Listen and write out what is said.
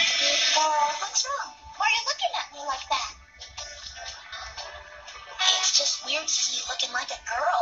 Uh, what's wrong? Why are you looking at me like that? It's just weird to see you looking like a girl.